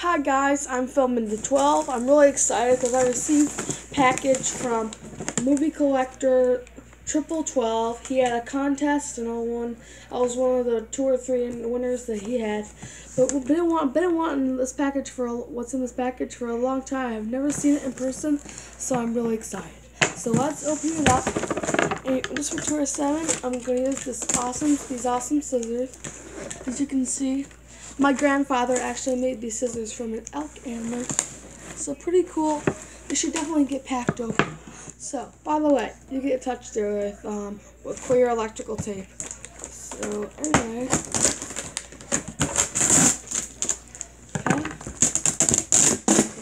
Hi guys, I'm filming the 12. I'm really excited because I received package from movie collector triple 12. He had a contest and I won. I was one of the two or three winners that he had. But we've been want been wanting this package for a, what's in this package for a long time. I've never seen it in person, so I'm really excited. So let's open it up. And just for tour seven, I'm gonna use this awesome these awesome scissors. As you can see, my grandfather actually made these scissors from an elk antler. So pretty cool. They should definitely get packed open. So, by the way, you get touched there with um with clear electrical tape. So anyway. Okay.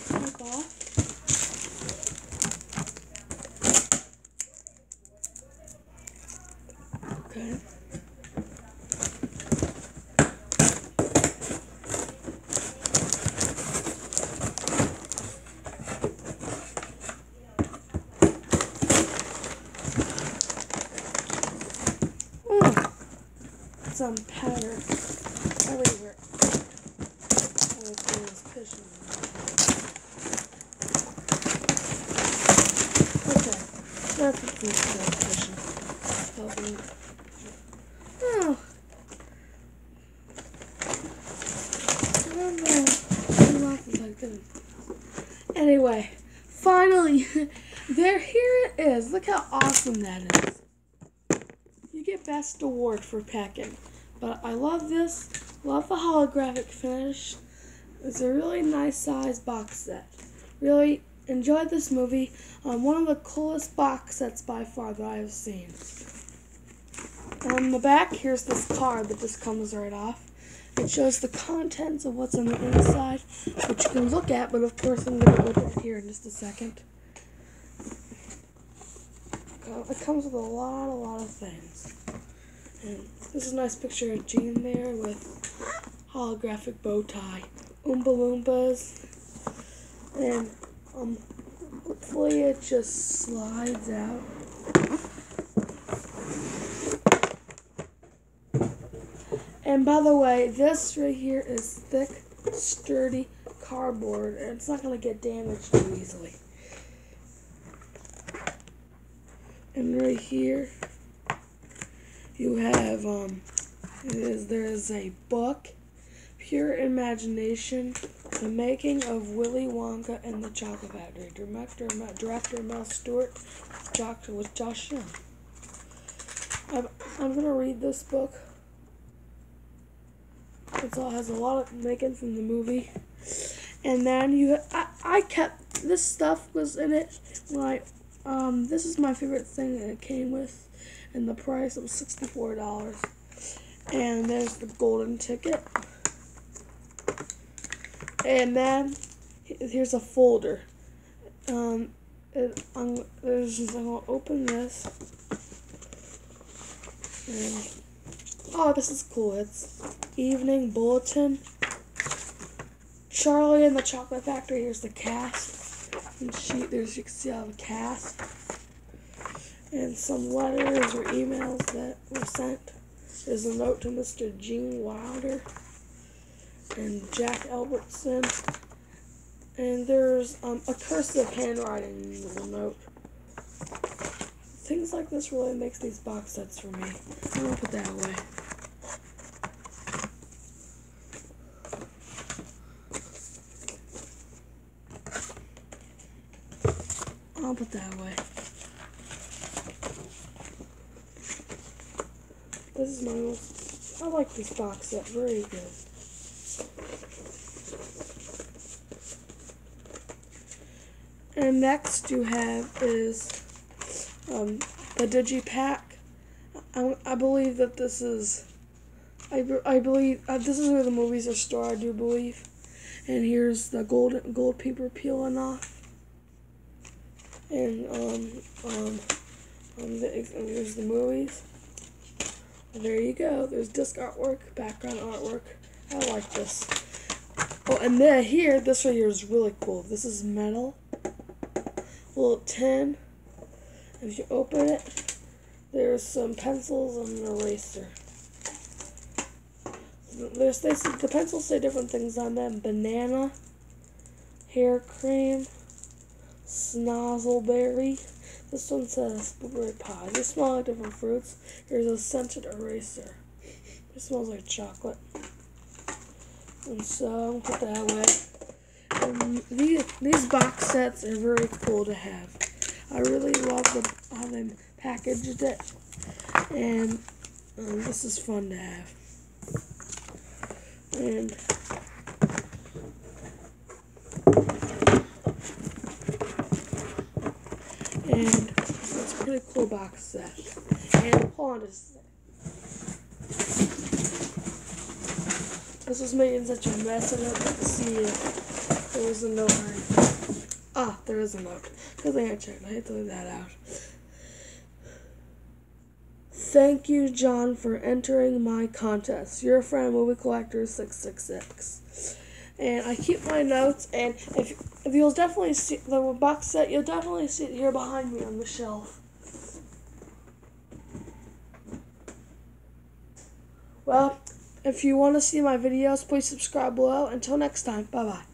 Tape off. Okay. Mm. Some pattern everywhere. Of. Okay, that's a good that cushion. Oh. Anyway, finally, there. Here it is. Look how awesome that is. You get best award for packing. But I love this. Love the holographic finish. It's a really nice size box set. Really enjoyed this movie. Um, one of the coolest box sets by far that I have seen. On the back, here's this card that just comes right off. It shows the contents of what's on the inside, which you can look at, but of course I'm going to look at here in just a second. It comes with a lot, a lot of things. And this is a nice picture of Gene there with holographic bow tie, Oompa Loompas, and um, hopefully it just slides out. And by the way, this right here is thick, sturdy cardboard, and it's not going to get damaged too easily. And right here, you have um, is there is a book, Pure Imagination, the making of Willy Wonka and the Chocolate Factory. Director director Mel Stuart, Josh with Josh Young. I'm I'm gonna read this book. It all has a lot of making from the movie, and then you I, I kept this stuff was in it I um, this is my favorite thing that it came with, and the price sixty-four dollars. And there's the golden ticket. And then here's a folder. Um, it, I'm, there's I'm gonna open this. And, oh, this is cool. It's evening bulletin. Charlie and the Chocolate Factory. Here's the cast and sheet. There's you can see all the cast and some letters or emails that were sent. There's a note to Mr. Gene Wilder and Jack Albertson. And there's um, a cursive handwriting in the note. Things like this really makes these box sets for me. I'm gonna put that away. I'll put that away. This is my most. I like this box set. Very good. And next you have is um, the Digipack. I, I believe that this is. I, I believe uh, this is where the movies are stored. I do believe. And here's the gold gold paper peeling off. And um um, um the, and there's the movies. And there you go. There's disc artwork, background artwork. I like this. Oh, and then here, this right here is really cool. This is metal. Little tin. If you open it, there's some pencils and an eraser. there's they, the pencils say different things on them. Banana, hair cream, snozzleberry. This one says blueberry pie. They smell like different fruits. Here's a scented eraser. It smells like chocolate. And so put that away. These these box sets are very cool to have. I really love the, how they packaged it, and um, this is fun to have. And it's a pretty cool box set. And hold on This was making such a mess, I don't get to see if there was a note. Ah, there is a note. Good thing I checked. I had to leave that out. Thank you, John, for entering my contest. Your friend, Movie Collector 666. And I keep my notes, and if, if you'll definitely see the box set, you'll definitely see it here behind me on the shelf. Well, if you want to see my videos, please subscribe below. Until next time, bye bye.